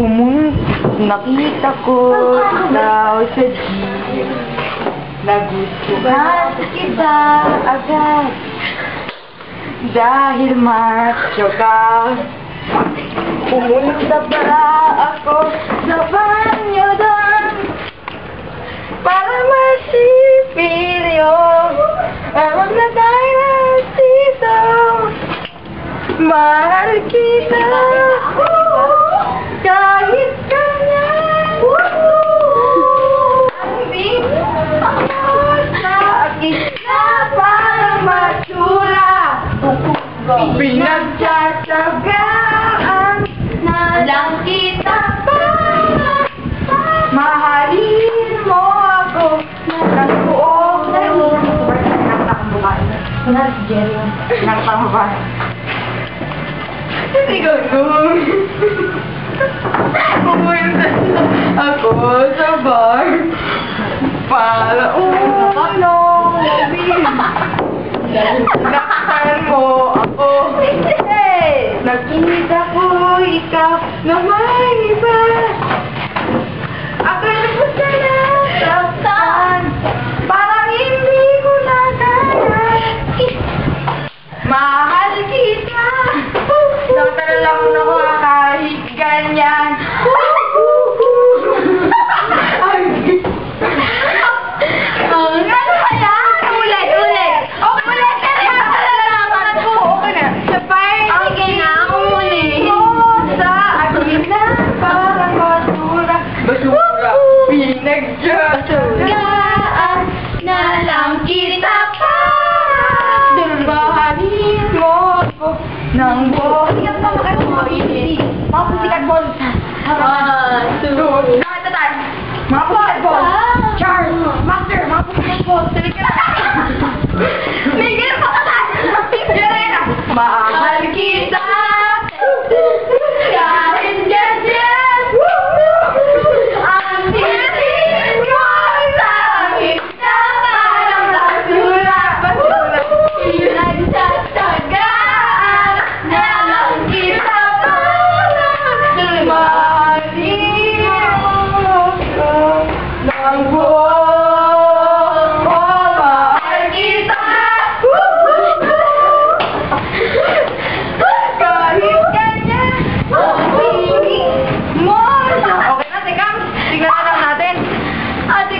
Pumun nakita ko ikaw sa jeep Nagustuhan. Kita agad Dahil macho ka Pumunta para ako sa banyo doon. Para masipilyo Awag na tayo dito Mahal kita Kahit ganyan Ang bingit sa akin Na parang matsura Pinagtsatsagaan na lang kita pa. Mahalin mo ako. Ng buong Wala si Jerry. Nakapamukha. Hindi ko pumunta ako sa bar para uminom. Nakasal mo ako. Nakita ko ikaw na may iba. Akala ko sa nasaktan. Parang hindi ko na kaya. Mahal ng. Hindi ka pa makakita. Mga pusikat ball. One, two. Nakita tayo. Mga pusikat ball. Charles. Master. Mga pusikat ball. Sige ka na. thankful.